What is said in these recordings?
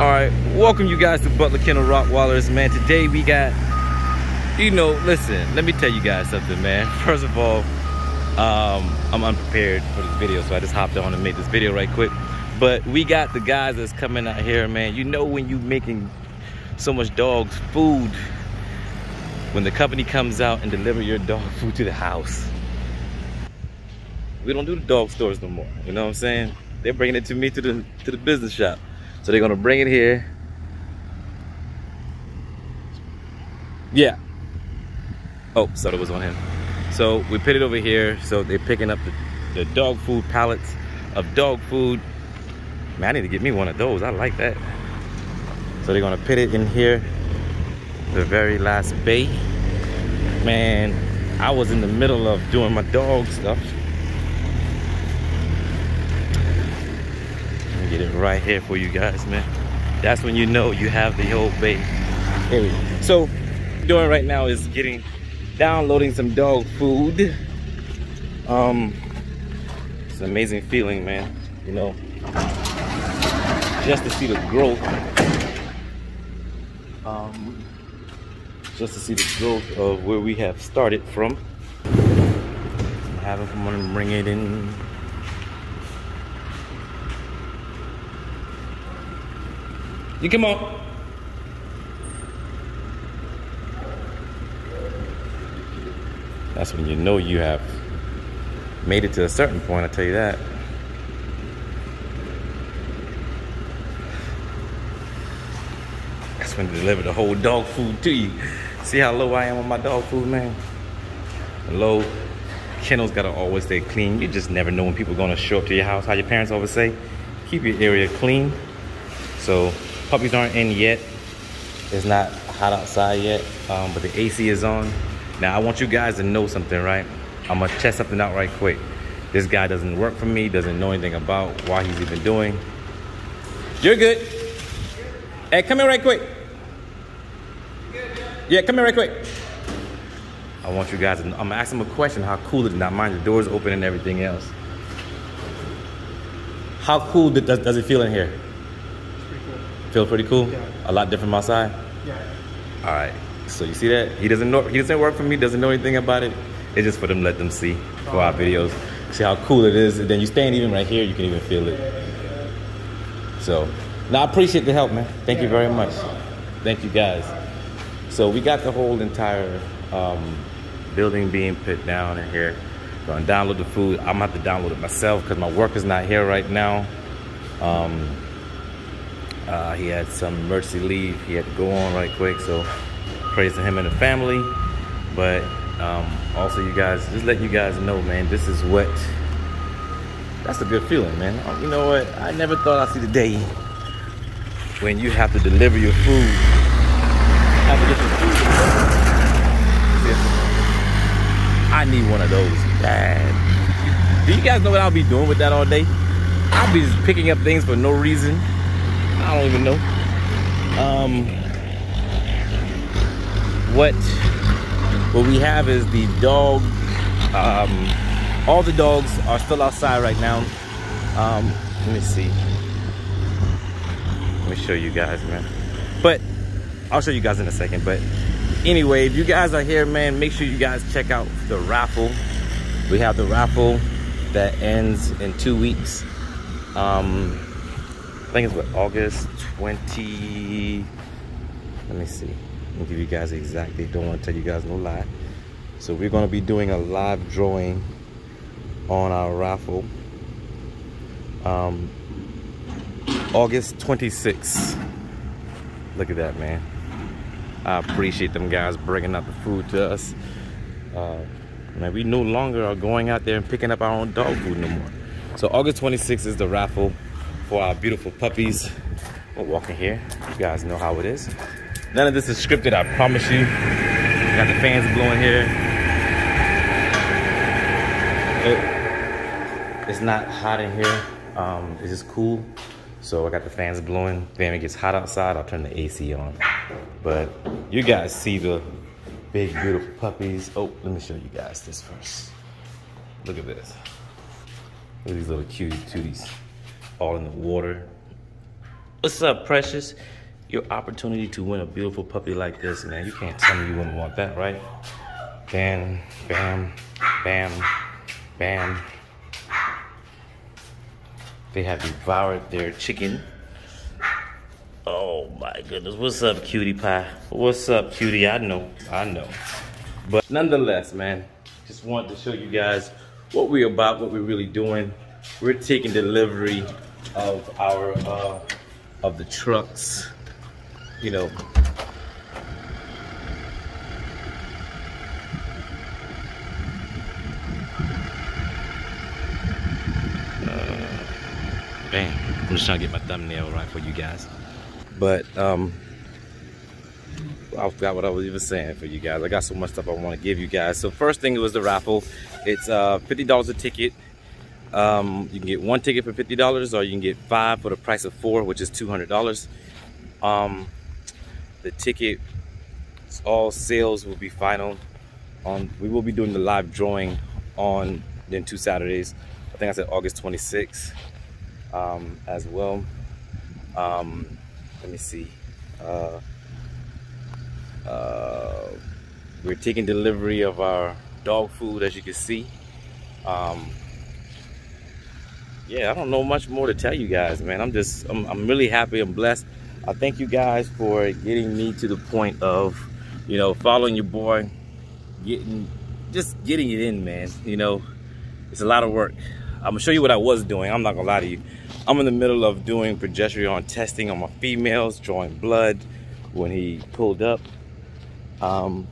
All right, welcome you guys to Butler Kennel Rottweilers, man. Today we got, you know, listen, let me tell you guys something, man. First of all, um, I'm unprepared for this video, so I just hopped on and made this video right quick. But we got the guys that's coming out here, man. You know when you making so much dogs food, when the company comes out and deliver your dog food to the house. We don't do the dog stores no more, you know what I'm saying? They're bringing it to me to the to the business shop. So they're gonna bring it here. Yeah. Oh, so it was on him. So we put it over here. So they're picking up the, the dog food pallets of dog food. Man, I need to get me one of those. I like that. So they're gonna put it in here, the very last bay. Man, I was in the middle of doing my dog stuff. get it right here for you guys, man. That's when you know you have the whole. Area. So, doing right now is getting, downloading some dog food. Um, it's an amazing feeling, man. You know, just to see the growth. Um, just to see the growth of where we have started from. Having someone bring it in You come on. That's when you know you have made it to a certain point, I tell you that. That's when they deliver the whole dog food to you. See how low I am on my dog food, man? Low. Kennels gotta always stay clean. You just never know when people gonna show up to your house. How your parents always say, keep your area clean. So Puppies aren't in yet. It's not hot outside yet, um, but the AC is on. Now, I want you guys to know something, right? I'm gonna test something out right quick. This guy doesn't work for me, doesn't know anything about why he's even doing. You're good. Hey, come here right quick. Yeah, come here right quick. I want you guys to, I'm gonna ask him a question, how cool is it? Not mind the doors open and everything else. How cool does, does it feel in here? Feel pretty cool? Yeah. A lot different from outside? Yeah. All right. So you see that? He doesn't know he doesn't work for me, doesn't know anything about it. It's just for them let them see for our videos. See how cool it is. And then you stand even right here, you can even feel it. So now I appreciate the help, man. Thank you very much. Thank you guys. So we got the whole entire um, building being put down in here. Gonna download the food. I'm gonna have to download it myself because my work is not here right now. Um, uh, he had some mercy leave. He had to go on right quick. So praise to him and the family. But um, also you guys, just let you guys know, man, this is what, that's a good feeling, man. Um, you know what? I never thought I'd see the day when you have to deliver your food. Your food. I need one of those bad. Do you guys know what I'll be doing with that all day? I'll be just picking up things for no reason I don't even know. Um, what what we have is the dog. Um, all the dogs are still outside right now. Um, let me see. Let me show you guys, man. But I'll show you guys in a second. But anyway, if you guys are here, man, make sure you guys check out the raffle. We have the raffle that ends in two weeks. Um, I think it's what August 20 let me see. I'll give you guys exactly don't want to tell you guys no lie. So we're to be doing a live drawing on our raffle um, August 26th look at that man. I appreciate them guys bringing out the food to us. Uh, man we no longer are going out there and picking up our own dog food no more. So August 26th is the raffle for our beautiful puppies. We're walking here. You guys know how it is. None of this is scripted, I promise you. Got the fans blowing here. It, it's not hot in here. Um, it's just cool. So I got the fans blowing. Then it gets hot outside, I'll turn the AC on. But you guys see the big, beautiful puppies. Oh, let me show you guys this first. Look at this. Look at these little cutie tooties all in the water. What's up, Precious? Your opportunity to win a beautiful puppy like this, man. You can't tell me you wouldn't want that, right? Bam, bam, bam, bam. They have devoured their chicken. Oh my goodness. What's up, cutie pie? What's up, cutie? I know, I know. But nonetheless, man, just wanted to show you guys what we're about, what we're really doing. We're taking delivery of our, uh, of the trucks, you know, Bam. I'm just trying to get my thumbnail right for you guys. But um I forgot what I was even saying for you guys. I got so much stuff I want to give you guys. So first thing was the raffle. It's uh, $50 a ticket. Um, you can get one ticket for $50 or you can get five for the price of four, which is $200. Um, the ticket, all sales will be final on, we will be doing the live drawing on then two Saturdays. I think I said August 26th um, as well. Um, let me see. Uh, uh, we're taking delivery of our dog food, as you can see. Yeah, I don't know much more to tell you guys, man. I'm just, I'm, I'm really happy and blessed. I thank you guys for getting me to the point of, you know, following your boy, getting, just getting it in, man. You know, it's a lot of work. I'm gonna show you what I was doing. I'm not gonna lie to you. I'm in the middle of doing progesterone testing on my females, drawing blood when he pulled up. Um,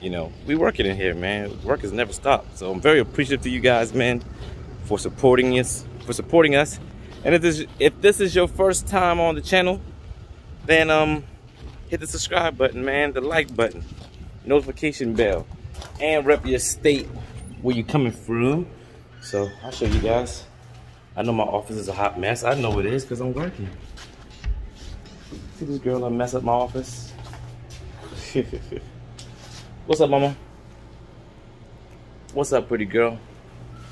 you know, we working in here, man. Work has never stopped. So I'm very appreciative to you guys, man, for supporting us, for supporting us. And if this if this is your first time on the channel, then um hit the subscribe button, man, the like button, notification bell, and rep your state where you're coming from. So I'll show you guys. I know my office is a hot mess. I know it is because I'm working. See this girl I mess up my office? What's up, mama? What's up, pretty girl?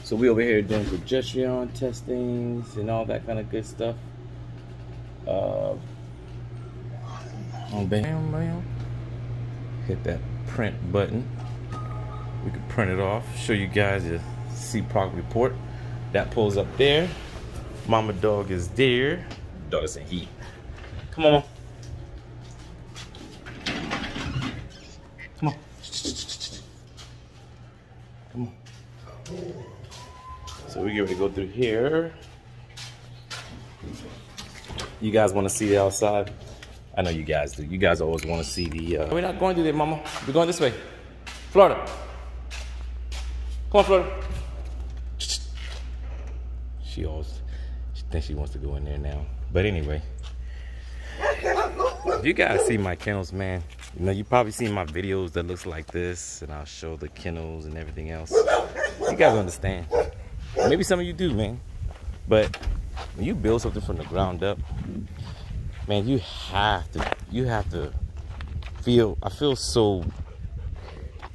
So we over here doing progesterone testings and all that kind of good stuff. Uh, bam, bam. Hit that print button. We can print it off. Show you guys the CPROC report. That pulls up there. Mama dog is there. Dog is in heat. Come on. Come on. Come on. So we get ready to go through here. You guys want to see the outside? I know you guys do. You guys always want to see the. Uh... We're not going through there, Mama. We're going this way. Florida. Come on, Florida. She always she thinks she wants to go in there now. But anyway, you guys see my kennels, man. You know, you probably seen my videos that looks like this, and I'll show the kennels and everything else. You guys understand. Maybe some of you do, man. But when you build something from the ground up, man, you have to, you have to feel, I feel so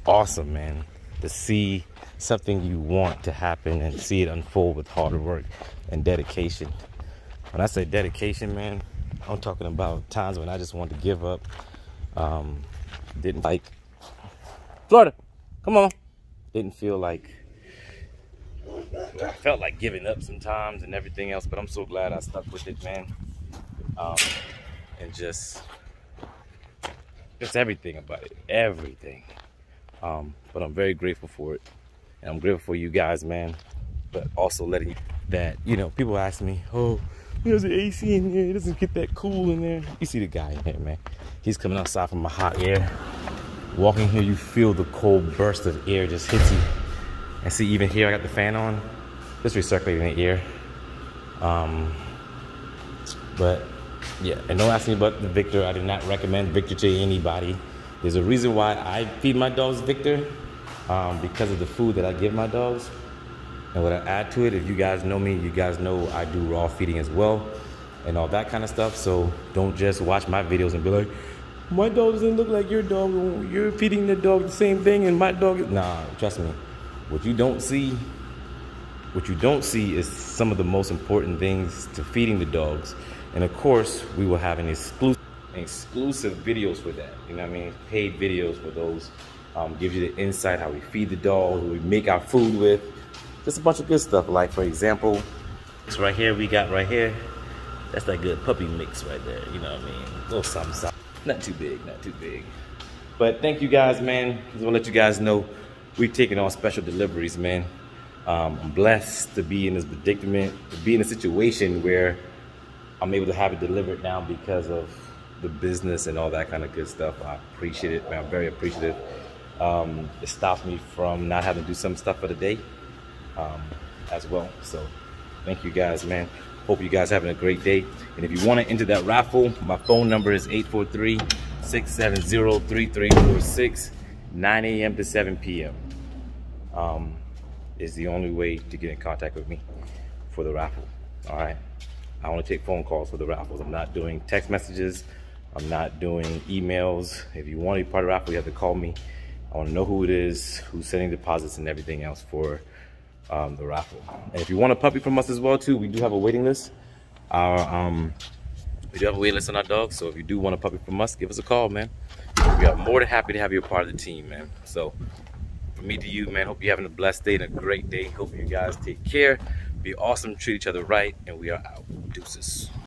awesome, man, to see something you want to happen and see it unfold with hard work and dedication. When I say dedication, man, I'm talking about times when I just wanted to give up. Um, didn't like Florida. Come on. Didn't feel like I felt like giving up sometimes and everything else, but I'm so glad I stuck with it, man. Um, and just just everything about it, everything. Um, but I'm very grateful for it, and I'm grateful for you guys, man. But also letting you that you know people ask me, oh there's an AC in here. It doesn't get that cool in there. You see the guy in here, man. He's coming outside from a hot air. Walking here, you feel the cold burst of air just hits you. And see, even here, I got the fan on. Just recirculating the air. Um, but yeah, and don't ask me about the Victor. I do not recommend Victor to anybody. There's a reason why I feed my dogs Victor um, because of the food that I give my dogs. And what I add to it, if you guys know me, you guys know I do raw feeding as well and all that kind of stuff. So don't just watch my videos and be like, my dog doesn't look like your dog. You're feeding the dog the same thing and my dog. Is... Nah, trust me. What you don't see, what you don't see is some of the most important things to feeding the dogs And of course, we will have an exclusive exclusive videos for that. You know what I mean? Paid videos for those. Um, gives you the insight how we feed the dog, who we make our food with. Just a bunch of good stuff. Like for example, this right here we got right here. That's that good puppy mix right there. You know what I mean? A little something, something. Not too big, not too big. But thank you guys, man. Just want to let you guys know we're taking on special deliveries, man. Um, I'm blessed to be in this predicament, to be in a situation where I'm able to have it delivered now because of the business and all that kind of good stuff. I appreciate it, man. I'm very appreciative. Um, it stops me from not having to do some stuff for the day um, as well. So thank you guys, man. Hope you guys having a great day. And if you want to enter that raffle, my phone number is 843-670-3346, 9 a.m. to 7 p.m. Um, is the only way to get in contact with me for the raffle. All right. I only take phone calls for the raffles. I'm not doing text messages. I'm not doing emails. If you want to be part of the raffle, you have to call me. I want to know who it is, who's sending deposits and everything else for um, the raffle. And if you want a puppy from us as well too, we do have a waiting list. Our um, we do have a list on our dogs. So if you do want a puppy from us, give us a call, man. We are more than happy to have you a part of the team, man. So from me to you, man, hope you're having a blessed day and a great day. Hope you guys take care. Be awesome, treat each other right, and we are out. Deuces.